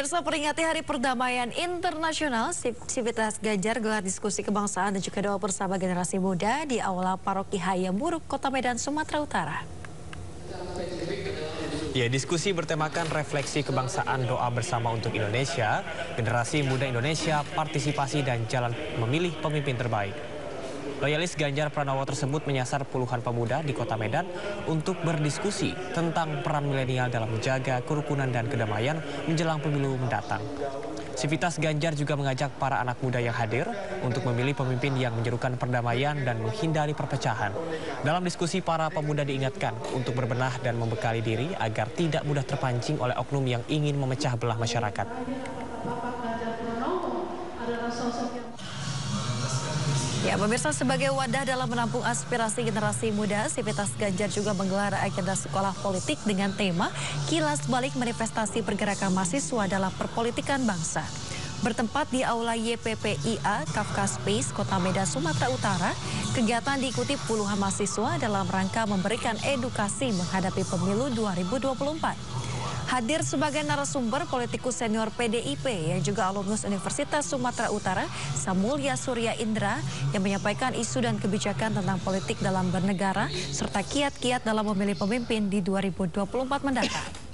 Pemirsa peringati Hari Perdamaian Internasional, Sivitas Ganjar gelar diskusi kebangsaan dan juga doa bersama generasi muda di Aula Paroki Hayam Buruk, Kota Medan, Sumatera Utara. Ya, diskusi bertemakan refleksi kebangsaan doa bersama untuk Indonesia, generasi muda Indonesia, partisipasi dan jalan memilih pemimpin terbaik. Loyalis Ganjar Pranowo tersebut menyasar puluhan pemuda di kota Medan untuk berdiskusi tentang peran milenial dalam menjaga kerukunan dan kedamaian menjelang pemilu mendatang. Sivitas Ganjar juga mengajak para anak muda yang hadir untuk memilih pemimpin yang menyerukan perdamaian dan menghindari perpecahan. Dalam diskusi, para pemuda diingatkan untuk berbenah dan membekali diri agar tidak mudah terpancing oleh oknum yang ingin memecah belah masyarakat. Ya, pemirsa sebagai wadah dalam menampung aspirasi generasi muda, Sivitas Ganjar juga menggelar agenda sekolah politik dengan tema Kilas Balik Manifestasi Pergerakan Mahasiswa dalam Perpolitikan Bangsa. Bertempat di Aula YPPIA Kafka Space, Kota Medan, Sumatera Utara, kegiatan diikuti puluhan mahasiswa dalam rangka memberikan edukasi menghadapi pemilu 2024. Hadir sebagai narasumber politikus senior PDIP yang juga alumnus Universitas Sumatera Utara, Samulya Surya Indra, yang menyampaikan isu dan kebijakan tentang politik dalam bernegara, serta kiat-kiat dalam memilih pemimpin di 2024 mendatang. ya